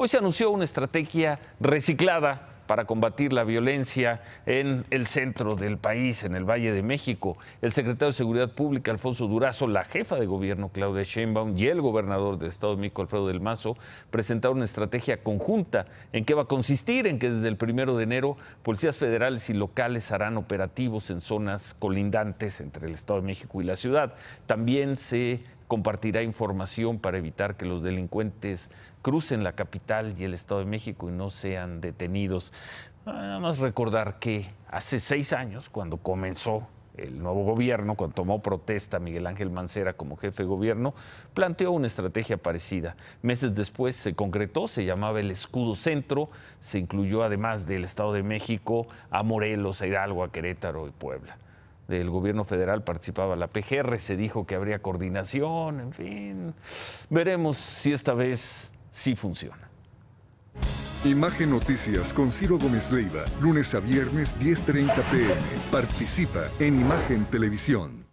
Hoy se anunció una estrategia reciclada para combatir la violencia en el centro del país, en el Valle de México. El secretario de Seguridad Pública, Alfonso Durazo, la jefa de gobierno, Claudia Sheinbaum, y el gobernador del Estado de México, Alfredo del Mazo, presentaron una estrategia conjunta. ¿En qué va a consistir? En que desde el primero de enero, policías federales y locales harán operativos en zonas colindantes entre el Estado de México y la ciudad. También se compartirá información para evitar que los delincuentes crucen la capital y el Estado de México y no sean detenidos. Nada más recordar que hace seis años, cuando comenzó el nuevo gobierno, cuando tomó protesta Miguel Ángel Mancera como jefe de gobierno, planteó una estrategia parecida. Meses después se concretó, se llamaba el Escudo Centro, se incluyó además del Estado de México a Morelos, a Hidalgo, a Querétaro y Puebla del gobierno federal participaba la PGR, se dijo que habría coordinación, en fin. Veremos si esta vez sí funciona. Imagen Noticias con Ciro Gómez Leiva, lunes a viernes 10.30 pm. Participa en Imagen Televisión.